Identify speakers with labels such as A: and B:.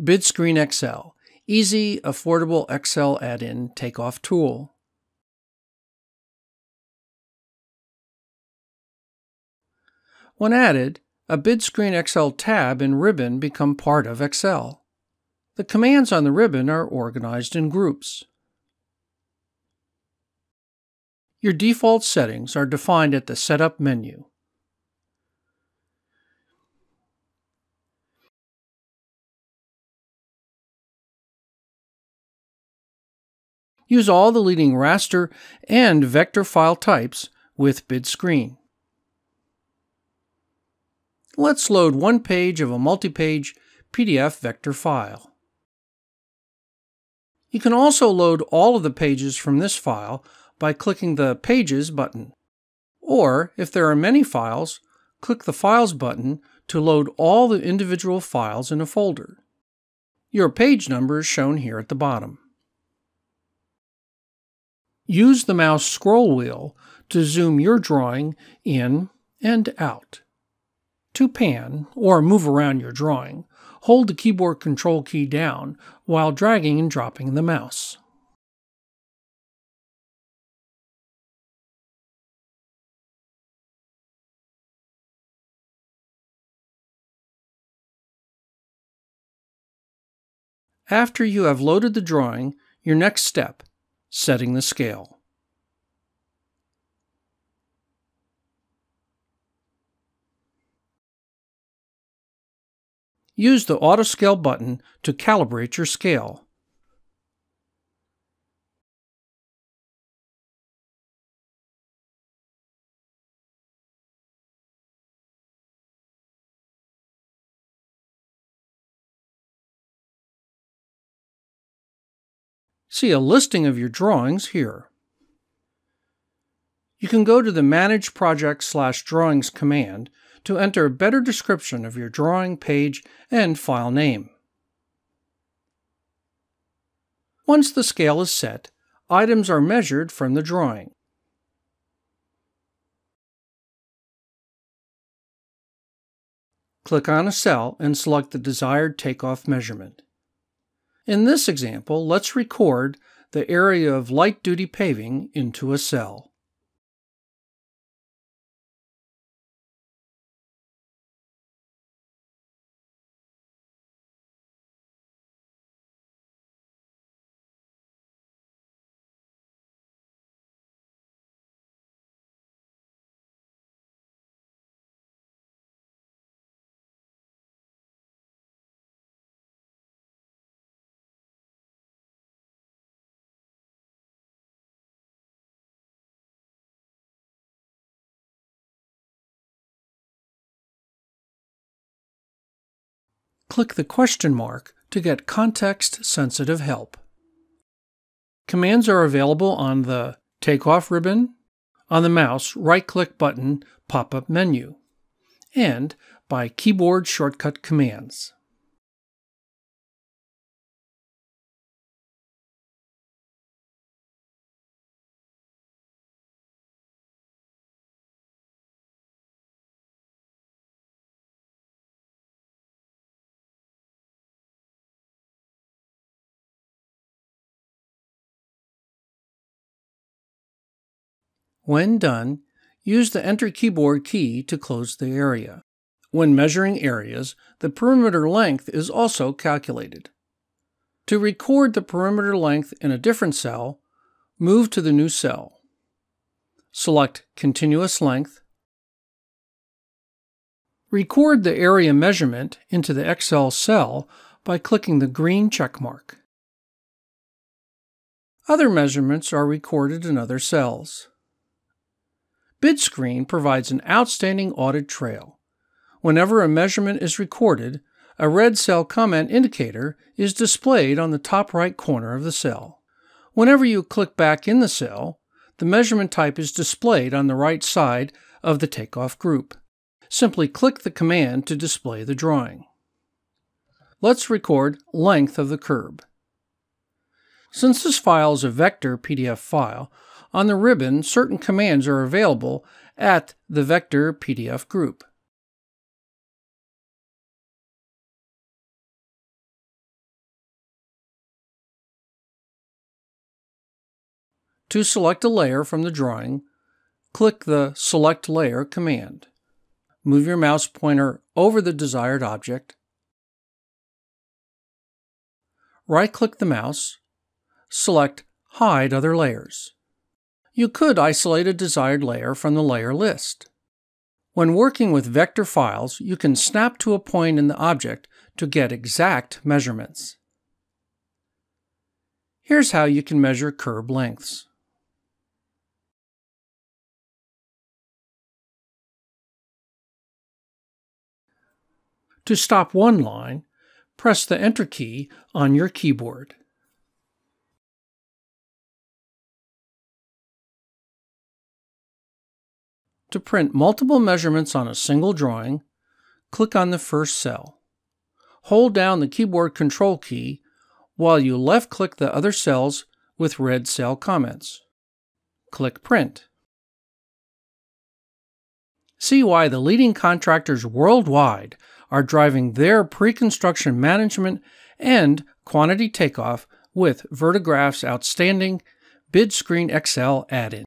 A: BidScreen XL, easy, affordable Excel add-in takeoff tool. When added, a BidScreen XL tab and ribbon become part of Excel. The commands on the ribbon are organized in groups. Your default settings are defined at the Setup menu. Use all the leading raster and vector file types with BidScreen. Let's load one page of a multi-page PDF vector file. You can also load all of the pages from this file by clicking the Pages button. Or, if there are many files, click the Files button to load all the individual files in a folder. Your page number is shown here at the bottom. Use the mouse scroll wheel to zoom your drawing in and out. To pan, or move around your drawing, hold the keyboard control key down while dragging and dropping the mouse. After you have loaded the drawing, your next step setting the scale. Use the Auto Scale button to calibrate your scale. See a listing of your drawings here. You can go to the Manage Project slash Drawings command to enter a better description of your drawing page and file name. Once the scale is set, items are measured from the drawing. Click on a cell and select the desired takeoff measurement. In this example, let's record the area of light-duty paving into a cell. Click the question mark to get context-sensitive help. Commands are available on the Takeoff ribbon, on the mouse right-click button pop-up menu, and by keyboard shortcut commands. When done, use the Enter keyboard key to close the area. When measuring areas, the perimeter length is also calculated. To record the perimeter length in a different cell, move to the new cell. Select Continuous Length. Record the area measurement into the Excel cell by clicking the green checkmark. Other measurements are recorded in other cells. BidScreen provides an outstanding audit trail. Whenever a measurement is recorded, a red cell comment indicator is displayed on the top right corner of the cell. Whenever you click back in the cell, the measurement type is displayed on the right side of the takeoff group. Simply click the command to display the drawing. Let's record length of the curb. Since this file is a vector PDF file, on the ribbon, certain commands are available at the Vector PDF group. To select a layer from the drawing, click the Select Layer command. Move your mouse pointer over the desired object. Right-click the mouse, select Hide Other Layers. You could isolate a desired layer from the layer list. When working with vector files, you can snap to a point in the object to get exact measurements. Here's how you can measure curb lengths. To stop one line, press the Enter key on your keyboard. To print multiple measurements on a single drawing, click on the first cell. Hold down the keyboard Control key while you left-click the other cells with red cell comments. Click Print. See why the leading contractors worldwide are driving their pre-construction management and quantity takeoff with Vertigraph's outstanding BidScreen XL add-in.